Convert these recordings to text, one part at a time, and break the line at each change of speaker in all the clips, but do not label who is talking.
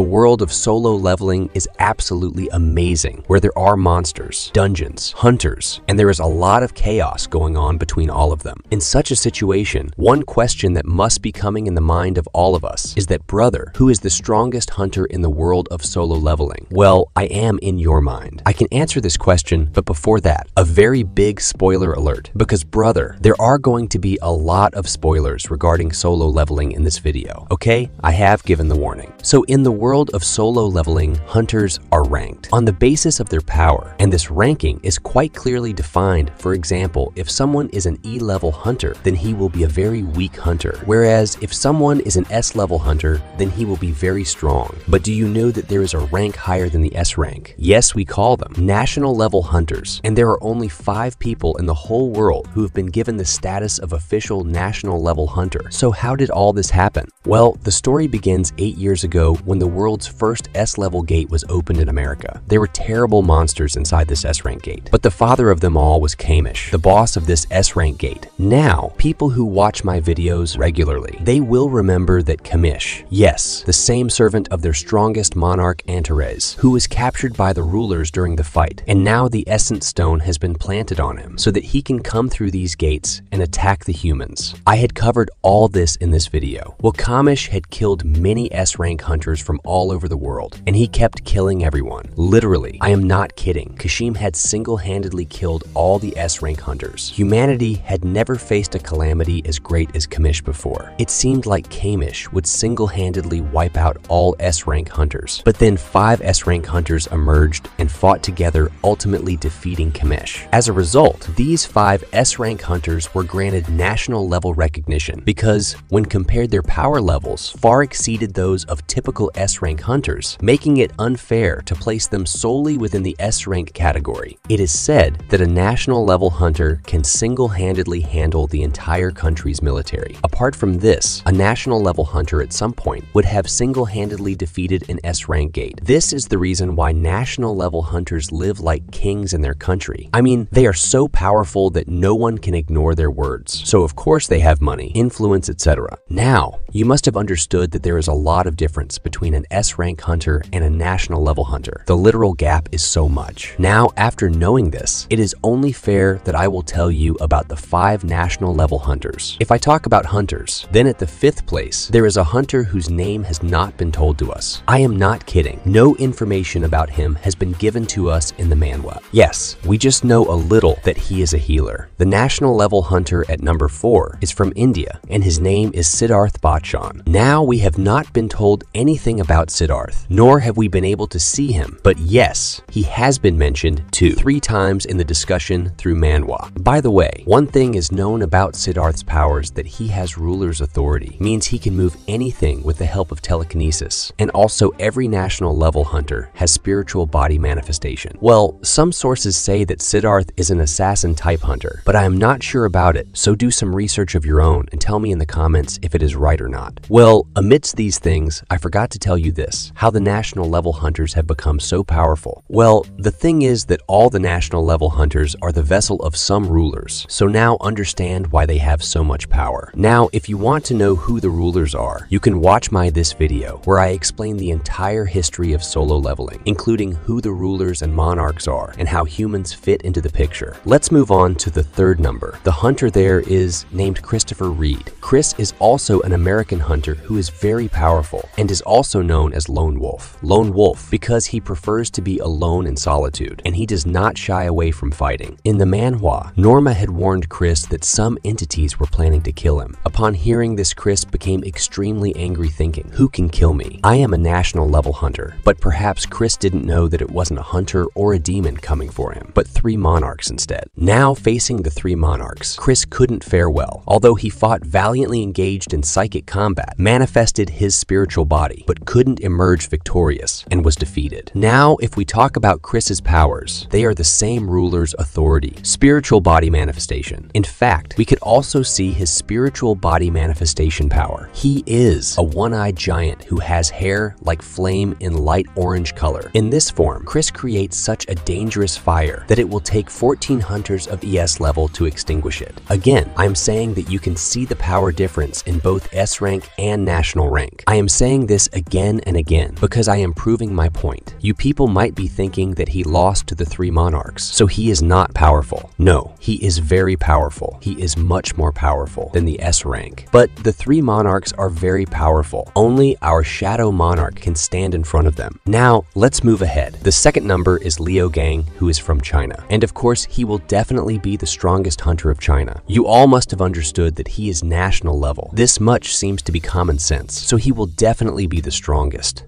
The world of solo leveling is absolutely amazing, where there are monsters, dungeons, hunters, and there is a lot of chaos going on between all of them. In such a situation, one question that must be coming in the mind of all of us is that brother, who is the strongest hunter in the world of solo leveling? Well, I am in your mind. I can answer this question, but before that, a very big spoiler alert. Because brother, there are going to be a lot of spoilers regarding solo leveling in this video, okay? I have given the warning. So in the world of solo leveling, hunters are ranked on the basis of their power, and this ranking is quite clearly defined. For example, if someone is an E-level hunter, then he will be a very weak hunter, whereas if someone is an S-level hunter, then he will be very strong. But do you know that there is a rank higher than the S rank? Yes, we call them national level hunters, and there are only five people in the whole world who have been given the status of official national level hunter. So how did all this happen? Well, the story begins eight years ago when the world's first S-level gate was opened in America. There were terrible monsters inside this S-rank gate, but the father of them all was Kamish, the boss of this S-rank gate. Now, people who watch my videos regularly, they will remember that Kamish, yes, the same servant of their strongest monarch Antares, who was captured by the rulers during the fight, and now the Essence Stone has been planted on him so that he can come through these gates and attack the humans. I had covered all this in this video. Well, Kamish had killed many S-rank hunters from all over the world, and he kept killing everyone. Literally, I am not kidding. Kashim had single-handedly killed all the S-rank hunters. Humanity had never faced a calamity as great as Kamish before. It seemed like Kamish would single-handedly wipe out all S-rank hunters. But then five S-rank hunters emerged and fought together, ultimately defeating Kamish. As a result, these five S-rank hunters were granted national level recognition because when compared their power levels far exceeded those of typical S-rank hunters, making it unfair to place them solely within the S-rank category. It is said that a national level hunter can single-handedly handle the entire country's military. Apart from this, a national level hunter at some point would have single-handedly defeated an S-rank gate. This is the reason why national level hunters live like kings in their country. I mean, they are so powerful that no one can ignore their words. So of course they have money, influence, etc. Now, you must have understood that there is a lot of difference between an S-rank hunter and a national level hunter. The literal gap is so much. Now, after knowing this, it is only fair that I will tell you about the five national level hunters. If I talk about hunters, then at the fifth place, there is a hunter whose name has not been told to us. I am not kidding. No information about him has been given to us in the manhwa. Yes, we just know a little that he is a healer. The national level hunter at number 4 is from India, and his name is Siddharth Bachchan. Now we have not been told anything about Siddharth, nor have we been able to see him, but yes, he has been mentioned two, three times in the discussion through Manhwa. By the way, one thing is known about Siddharth's powers that he has ruler's authority, means he can move anything with the help of telekinesis, and also every national level hunter has spiritual body manifestation. Well, some sources say that Siddharth is an assassin type hunter, but I am not sure about it, so do some research of your own and tell me in the comments if it is right or not. Well, amidst these things, I forgot to tell you this, how the national level hunters have become so powerful. Well, the thing is that all the national level hunters are the vessel of some rulers, so now understand why they have so much power. Now, if you want to know who the rulers are, you can watch my this video where I explain the entire history of solo leveling, including who the rulers and monarchs are and how humans fit into the picture. Let's move on to the third number. The hunter there is named Christopher Reed. Chris is also an American hunter who is very powerful and is also known as Lone Wolf. Lone Wolf because he prefers to be alone in solitude and he does not shy away from fighting. In the manhwa, Norma had warned Chris that some entities were planning to kill him. Upon hearing this, Chris became extremely angry thinking, who can kill me? I am a national level hunter, but perhaps Chris didn't know that it wasn't a hunter or a demon coming for him, but three monarchs instead. Now facing the three monarchs, Chris couldn't fare well, although he fought valiantly engaged in psychic combat, manifested his spiritual body, but couldn't emerge victorious and was defeated. Now, if we talk about Chris's powers, they are the same ruler's authority, spiritual body manifestation. In fact, we could also see his spiritual body manifestation power. He is a one-eyed giant who has hair like flame in light orange color. In this form, Chris creates such a dangerous fire that it will take 14 hunters of ES level to extinguish it. Again, I am saying that you can see the power difference in both S rank and national rank. I am saying this again again and again because I am proving my point. You people might be thinking that he lost to the three monarchs, so he is not powerful. No, he is very powerful. He is much more powerful than the S rank. But the three monarchs are very powerful. Only our shadow monarch can stand in front of them. Now, let's move ahead. The second number is Liu Gang, who is from China. And of course, he will definitely be the strongest hunter of China. You all must have understood that he is national level. This much seems to be common sense, so he will definitely be the strongest.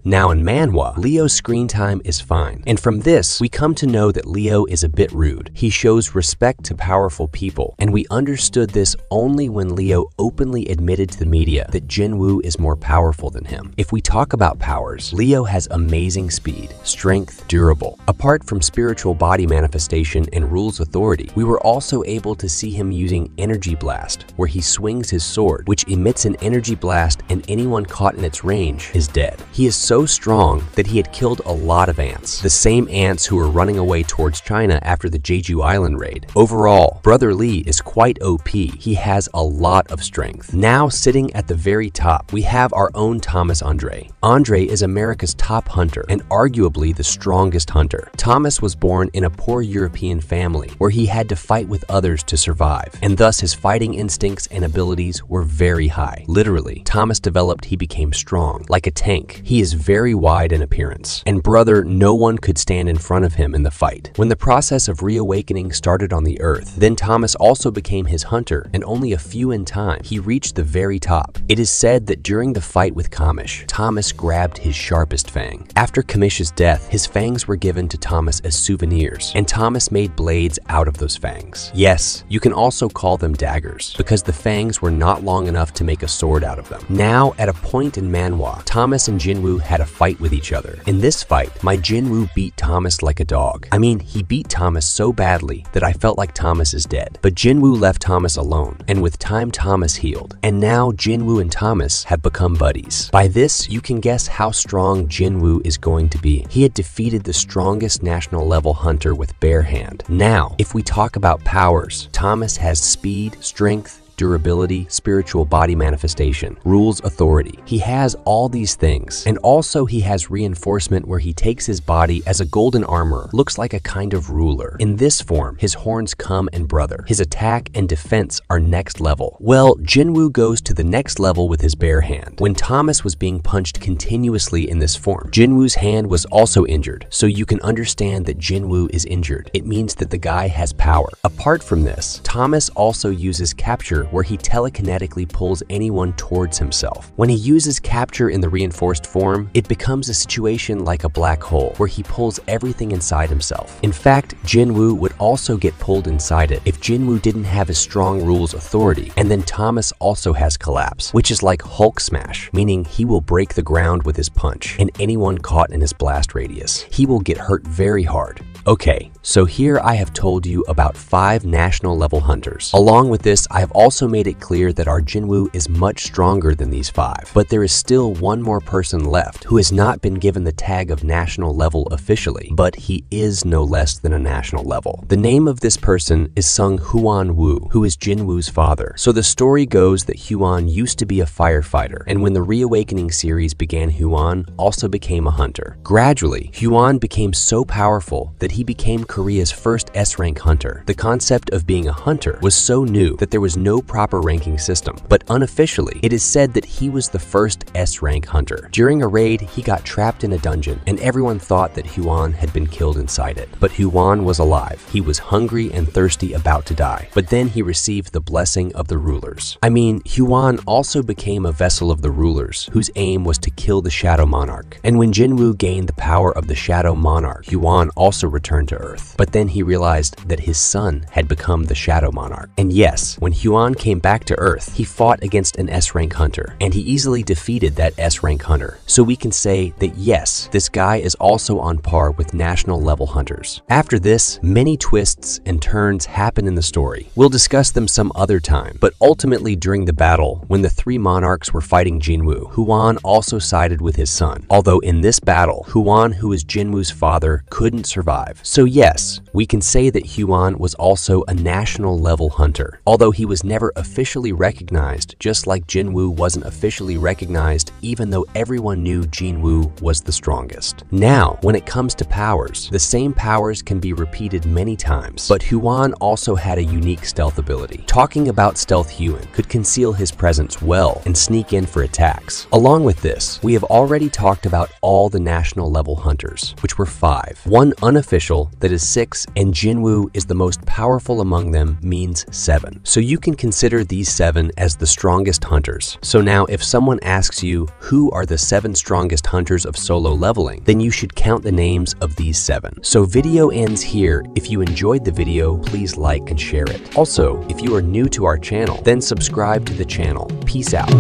Now in Manhwa, Liu's screen time is fine. And from this, we come to know that Liu is a bit rude. He shows respect to powerful people, and we understood this only when Liu openly admitted to the media that Jinwoo is more powerful than him. If we talk about powers, Leo has amazing speed, strength, durable. Apart from spiritual body manifestation and ruler's authority, we were also able to see him using Energy Blast, where he swings his sword, which emits an energy blast and anyone caught in its range is dead. He is so strong that he had killed a lot of ants, the same ants who were running away towards China after the Jeju Island raid. Overall, Brother Lee is quite OP. He has a lot of strength. Now sitting at the very top, we have our own Thomas Andre. Andre is America's top hunter and arguably the strongest hunter. Thomas was born in a poor European family where he had to fight with others to survive, and thus his fighting instincts and abilities were very high. Literally, Thomas developed he became strong, like a tank. He is very wide in appearance, and brother, no one could stand in front of him in the fight. When the process of reawakening started on the earth, then Thomas also became his hunter, and only a few in time, he reached the very top. It is said that during the fight with Kamish, Thomas grabbed his sharpest fang. After Kamish's death, his fangs were given to Thomas as souvenirs, and Thomas made blades out of those fangs. Yes, you can also call them daggers, because the fangs were not long enough to make a sword out of them. Now, at a point in Manhwa, Thomas and Jinwoo had a fight with each other. In this fight, my Jinwoo beat Thomas like a dog. I mean, he beat Thomas so badly that I felt like Thomas is dead. But Jinwoo left Thomas alone, and with time Thomas healed. And now Jinwoo and Thomas have become buddies. By this, you can guess how strong Jinwoo is going to be. He had defeated the strongest national level hunter with bare hand. Now, if we talk about powers, Thomas has speed, strength, durability, spiritual body manifestation, ruler's authority. He has all these things. And also he has reinforcement where he takes his body as a golden armor, looks like a kind of ruler. In this form, his horns come and brother. His attack and defense are next level. Well, Jinwoo goes to the next level with his bare hand. When Thomas was being punched continuously in this form, Jinwoo's hand was also injured, so you can understand that Jinwoo is injured. It means that the guy has power. Apart from this, Thomas also uses capture where he telekinetically pulls anyone towards himself. When he uses capture in the reinforced form, it becomes a situation like a black hole, where he pulls everything inside himself. In fact, Jinwoo would also get pulled inside it if Jinwoo didn't have his strong ruler's authority, and then Thomas also has collapse, which is like Hulk smash, meaning he will break the ground with his punch, and anyone caught in his blast radius. He will get hurt very hard. Okay, so here I have told you about five national level hunters. Along with this, I have also made it clear that our Jinwoo is much stronger than these five. But there is still one more person left who has not been given the tag of national level officially, but he is no less than a national level. The name of this person is Sung Huan Wu, who is Jinwoo's father. So the story goes that Huan used to be a firefighter, and when the Reawakening series began, Huan also became a hunter. Gradually, Huan became so powerful that he became Korea's first S-rank hunter. The concept of being a hunter was so new that there was no proper ranking system, but unofficially, it is said that he was the first S-rank hunter. During a raid, he got trapped in a dungeon, and everyone thought that Huan had been killed inside it. But Huan was alive. He was hungry and thirsty about to die, but then he received the blessing of the rulers. I mean, Huan also became a vessel of the rulers, whose aim was to kill the Shadow Monarch. And when Jinwoo gained the power of the Shadow Monarch, Huan also returned to Earth. But then he realized that his son had become the Shadow Monarch. And yes, when Huan came back to Earth, he fought against an S-rank hunter, and he easily defeated that S-rank hunter. So we can say that yes, this guy is also on par with national level hunters. After this, many twists and turns happen in the story. We'll discuss them some other time, but ultimately during the battle, when the three monarchs were fighting Jinwoo, Huan also sided with his son. Although in this battle, Huan, who is Jinwoo's father, couldn't survive. 5. So yes, we can say that Huan was also a national level hunter, although he was never officially recognized, just like Jinwoo wasn't officially recognized even though everyone knew Jinwoo was the strongest. Now, when it comes to powers, the same powers can be repeated many times, but Huan also had a unique stealth ability. Talking about Stealth Huan could conceal his presence well and sneak in for attacks. Along with this, we have already talked about all the national level hunters, which were five. One unofficial that is six, and Jinwoo is the most powerful among them means seven. So you can consider these seven as the strongest hunters. So now if someone asks you who are the seven strongest hunters of solo leveling, then you should count the names of these seven. So video ends here. If you enjoyed the video, please like and share it. Also, if you are new to our channel, then subscribe to the channel. Peace out.